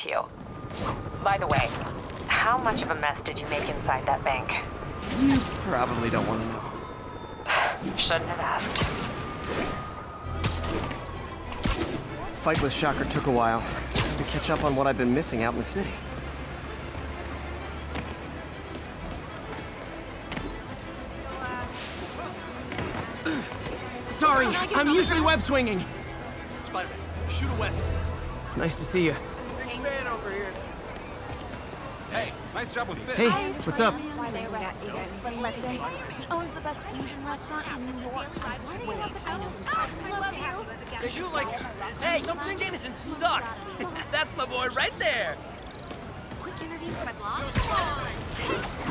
to you. By the way, how much of a mess did you make inside that bank? You probably don't want to know. Shouldn't have asked. Fight with Shocker took a while. Had to catch up on what I've been missing out in the city. Sorry, I'm usually web swinging. Spider-Man, shoot a weapon. Nice to see you. Man over here. Hey, nice job with Finn. Hey, what's up? Why they arrested you guys, but let's say he owns the best fusion restaurant in New York. I swear, I know who's I love you. Cause you like, hey, Something Jameson sucks. That's my boy right there. Quick interview for my blog.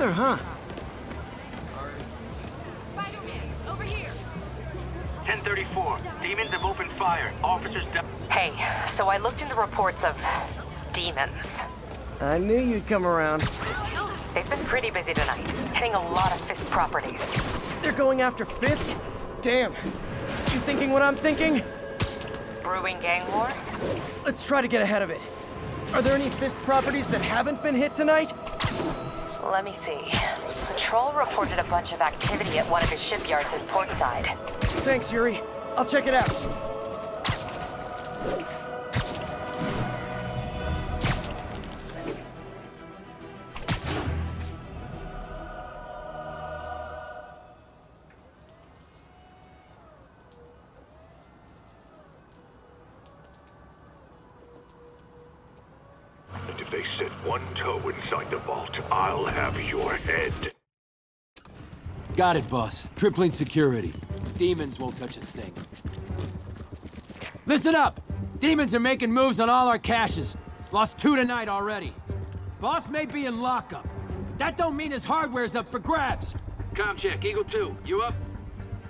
Nice weather, huh? Over here. 1034. Demons have opened fire. Officers down. Hey, so I looked into reports of demons. I knew you'd come around. They've been pretty busy tonight, hitting a lot of Fisk properties. They're going after Fisk? Damn. You thinking what I'm thinking? Brewing gang war? Let's try to get ahead of it. Are there any Fisk properties that haven't been hit tonight? Let me see. Patrol reported a bunch of activity at one of his shipyards in Portside. Thanks, Yuri. I'll check it out. They set one toe inside the vault, I'll have your head. Got it, boss. Tripling security. Demons won't touch a thing. Listen up! Demons are making moves on all our caches. Lost two tonight already. Boss may be in lockup, but that don't mean his hardware's up for grabs. Com check, Eagle 2. You up?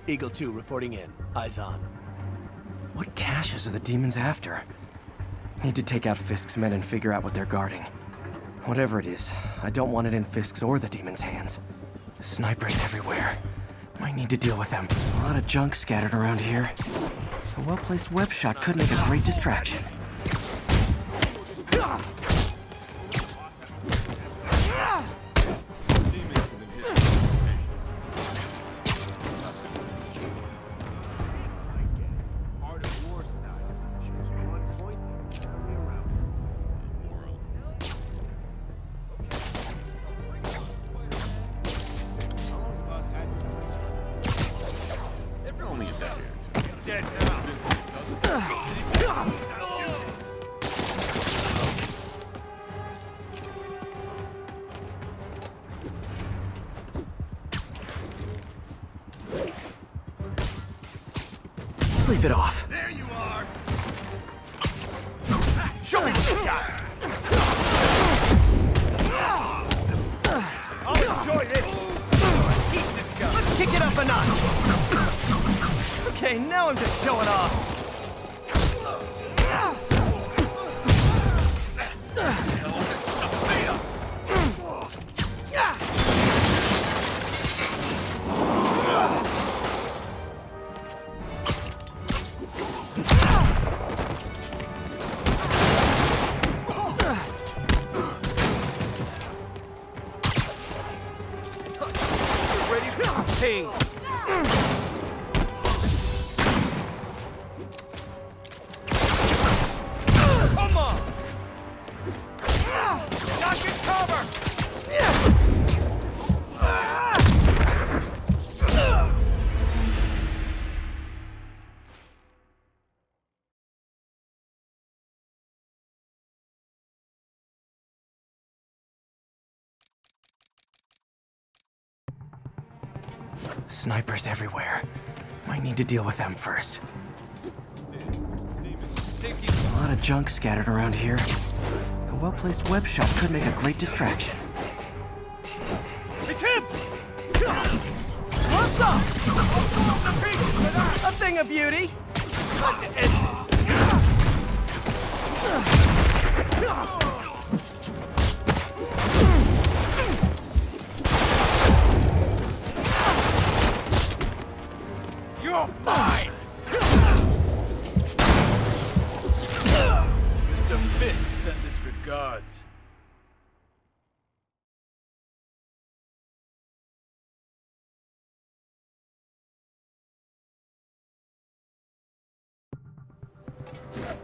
Eagle 2 reporting in. Eyes on. What caches are the demons after? Need to take out Fisk's men and figure out what they're guarding. Whatever it is, I don't want it in Fisk's or the demons' hands. Snipers everywhere. Might need to deal with them. A lot of junk scattered around here. A well-placed web shot could make a great distraction. Sleep it off. There you are! Show me what you got! I'll enjoy this! Keep this going! Let's kick it up a notch. Okay, now I'm just showing off. Ready Snipers everywhere. Might need to deal with them first. A lot of junk scattered around here. A well-placed web shot could make a great distraction. Hey, Tim! What's up? A thing of beauty.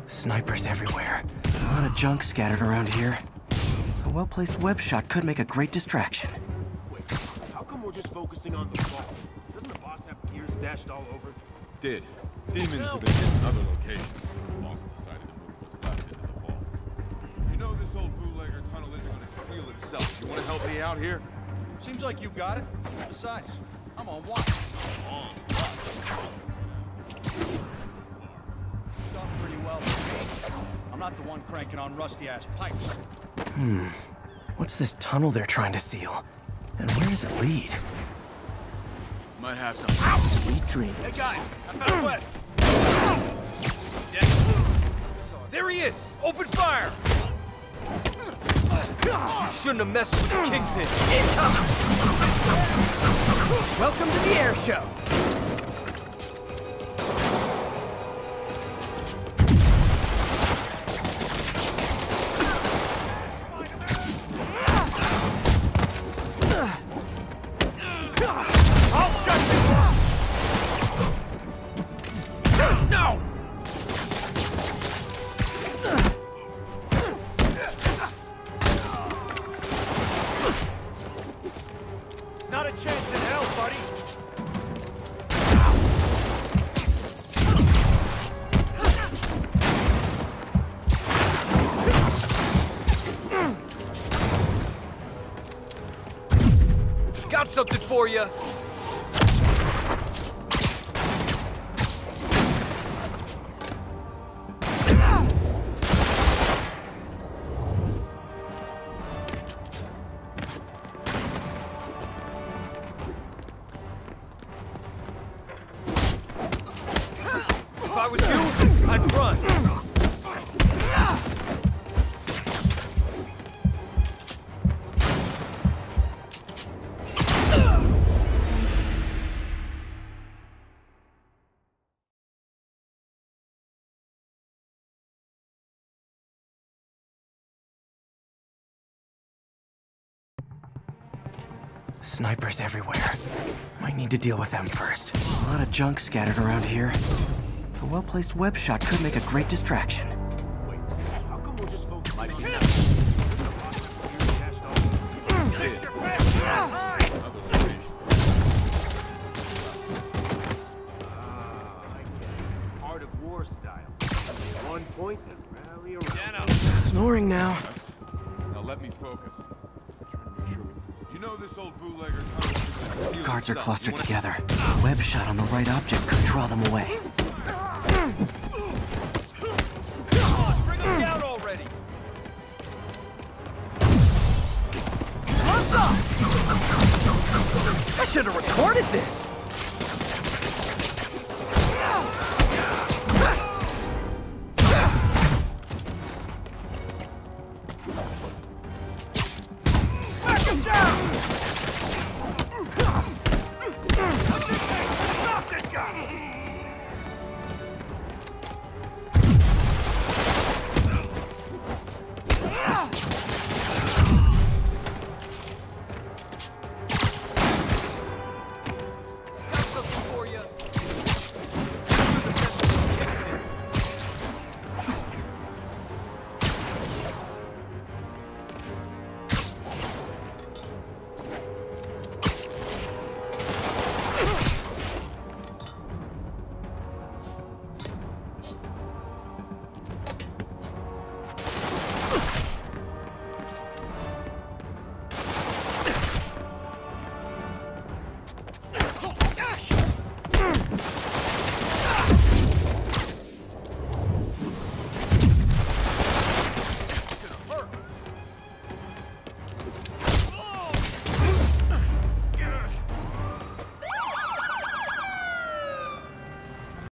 Snipers everywhere. A lot of junk scattered around here. A well-placed web shot could make a great distraction. Wait, how come we're just focusing on the vault? Doesn't the boss have gear stashed all over? Did. Demons have been in other locations. The boss decided to move what's left into the vault. You know this old bootlegger tunnel isn't gonna seal itself. You wanna help me out here? Seems like you got it. Besides, I'm on watch. Done I'm not the one cranking on rusty-ass pipes. Hmm. What's this tunnel they're trying to seal? And where does it lead? Might have some. Sweet dreams. Hey guys, I found a web. There he is! Open fire! You shouldn't have messed with the kingpin. Incoming! Welcome to the air show. No! Not a chance in hell, buddy. Got something for you. Snipers everywhere. Might need to deal with them first. A lot of junk scattered around here. A well-placed web shot could make a great distraction. Wait, how come we're just focusing on the vault? Doesn't the boss have gear stashed all over? Did. Other locations. Ah, I get it. Art of war style. One point and rally around. Snoring now. Now let me focus. Guards are clustered together. A web shot on the right object could draw them away. Bring him down already. I should have recorded this.